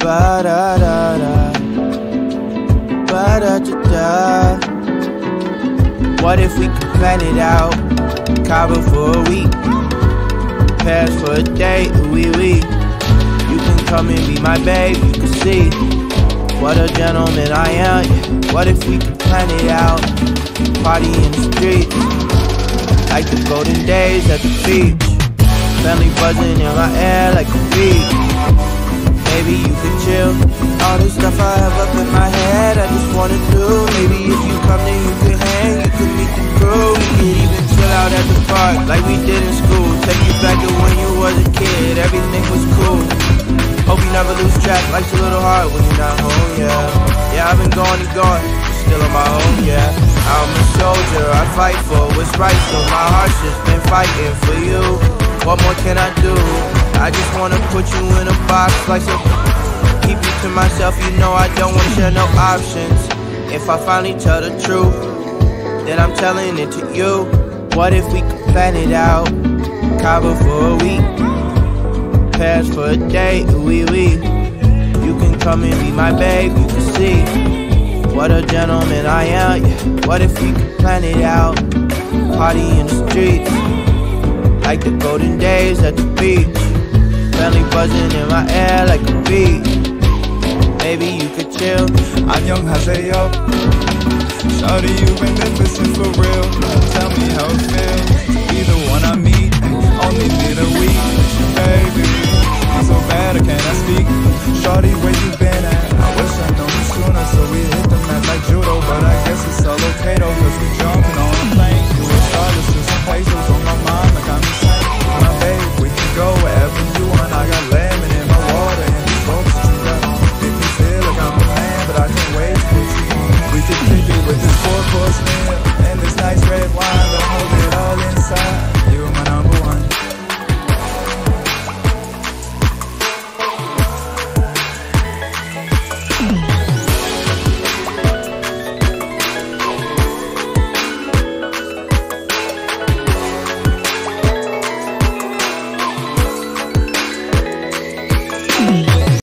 Ba da da da. Ba da da da. What if we could plan it out? Cabo for a week. Pass for a day, wee wee. You can come and be my babe, you can see what a gentleman I am. What if we could plan it out? Party in the street, like the golden days at the beach. Family buzzing in my air like a beat. All this stuff I have up in my head, I just wanna do. Maybe if you come, then you could hang, you could meet the crew. We could even chill out at the park like we did in school. Take you back to when you was a kid, everything was cool. Hope you never lose track, life's a little hard when you're not home, yeah. Yeah, I've been going and going, still on my own, yeah. I'm a soldier, I fight for what's right, so my heart's just been fighting for you. What more can I do? I just wanna put you in a box like so. Keep you to myself, you know I don't wanna share no options. If I finally tell the truth, then I'm telling it to you. What if we could plan it out? Cabo for a week, pass for a day, wee wee. You can come and be my babe, you can see what a gentleman I am. Yeah. What if we could plan it out? Party in the streets, like the golden days at the beach. Family buzzing in my air like a beat baby, you could chill. I'm young, how's they up? Shawty, you been missing for real.